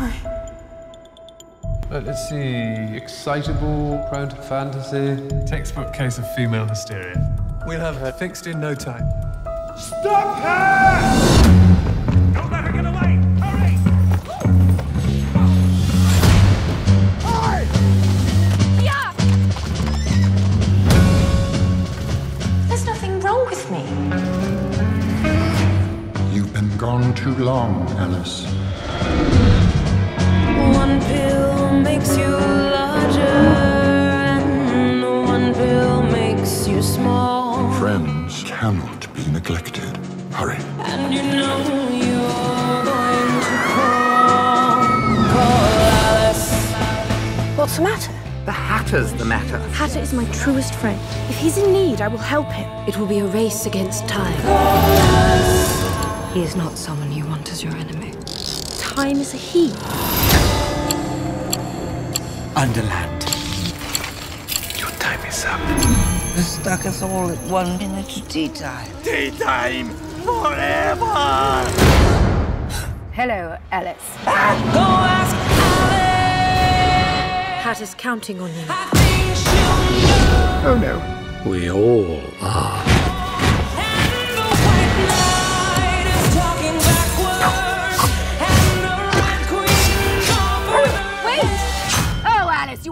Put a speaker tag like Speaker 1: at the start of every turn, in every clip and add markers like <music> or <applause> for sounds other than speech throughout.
Speaker 1: Right, let's see. Excitable, prone to fantasy.
Speaker 2: Textbook case of female hysteria. We'll have her fixed in no time.
Speaker 3: Stop her! Don't let her get away! Hurry!
Speaker 4: Yeah! There's nothing wrong with me.
Speaker 5: You've been gone too long, Alice. Friends cannot be neglected. Hurry.
Speaker 6: And you know you're going to call, call Alice.
Speaker 4: What's the matter?
Speaker 7: The Hatter's the matter.
Speaker 4: Hatter is my truest friend. If he's in need, I will help him. It will be a race against time.
Speaker 8: He is not someone you want as your enemy.
Speaker 4: Time is a he.
Speaker 7: Underland.
Speaker 2: Your time is up.
Speaker 9: They stuck us all at one minute to tea time.
Speaker 3: Tea time! Forever!
Speaker 8: Hello, Alice.
Speaker 6: Ah, go ask Alice.
Speaker 4: Hatter's counting on you.
Speaker 6: I think she'll know.
Speaker 5: Oh no.
Speaker 10: We all are.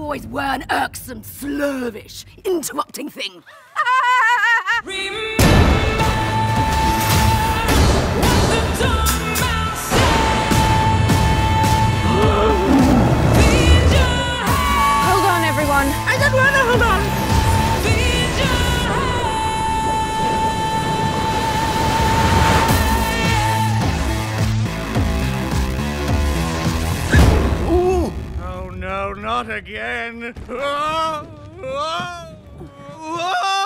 Speaker 8: Always were an irksome, slurvish, interrupting thing. <laughs>
Speaker 3: no, not again! <laughs>